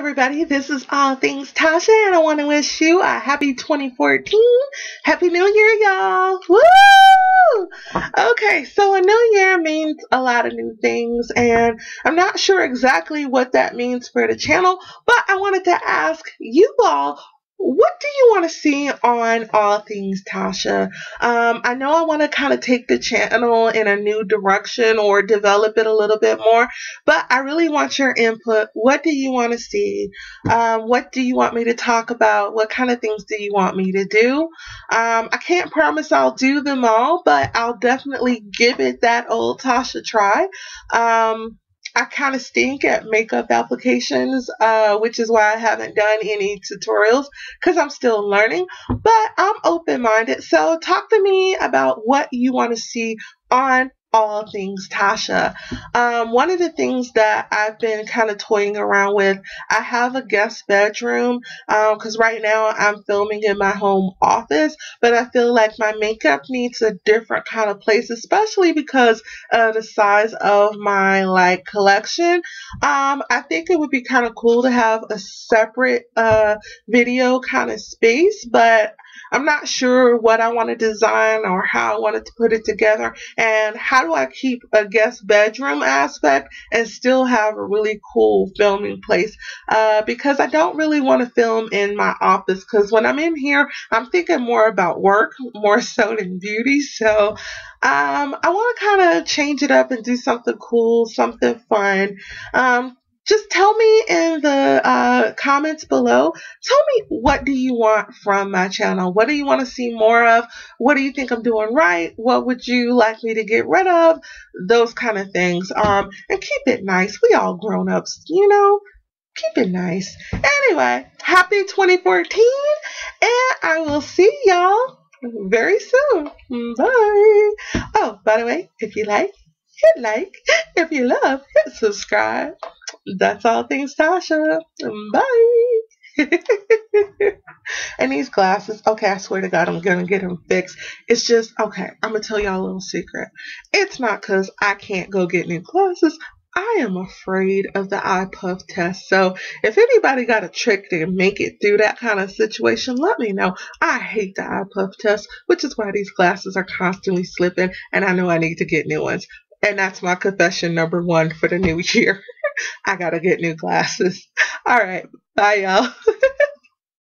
everybody, this is All Things Tashia, and I want to wish you a happy 2014. Happy New Year, y'all! Woo! Okay, so a new year means a lot of new things, and I'm not sure exactly what that means for the channel, but I wanted to ask you all what do you want to see on All Things Tashia? Um, I know I want to kind of take the channel in a new direction or develop it a little bit more, but I really want your input. What do you want to see? Um, what do you want me to talk about? What kind of things do you want me to do? Um, I can't promise I'll do them all, but I'll definitely give it that old Tashia try. Um, I kind of stink at makeup applications, uh, which is why I haven't done any tutorials because I'm still learning. But I'm open minded. So talk to me about what you want to see on all things Tashia. Um, one of the things that I've been kind of toying around with, I have a guest bedroom because um, right now I'm filming in my home office, but I feel like my makeup needs a different kind of place, especially because of the size of my like collection. Um, I think it would be kind of cool to have a separate uh, video kind of space, but I'm not sure what I want to design or how I wanted to put it together and how do I keep a guest bedroom aspect and still have a really cool filming place? Uh, because I don't really want to film in my office because when I'm in here I'm thinking more about work more so than beauty. So um, I want to kind of change it up and do something cool something fun. Um, just tell me in the uh, comments below. Tell me what do you want from my channel? What do you want to see more of? What do you think I'm doing right? What would you like me to get rid of? Those kind of things. Um, and keep it nice. We all grown ups, you know. Keep it nice. Anyway, happy 2014, and I will see y'all very soon. Bye. Oh, by the way, if you like, hit like. If you love, hit subscribe that's all things Tashia. Bye. and these glasses, okay, I swear to God, I'm gonna get them fixed. It's just, okay, I'm gonna tell y'all a little secret. It's not because I can't go get new glasses. I am afraid of the eye puff test. So if anybody got a trick to make it through that kind of situation, let me know. I hate the eye puff test, which is why these glasses are constantly slipping, and I know I need to get new ones. And that's my confession number one for the new year. I gotta get new glasses. All right. Bye, y'all.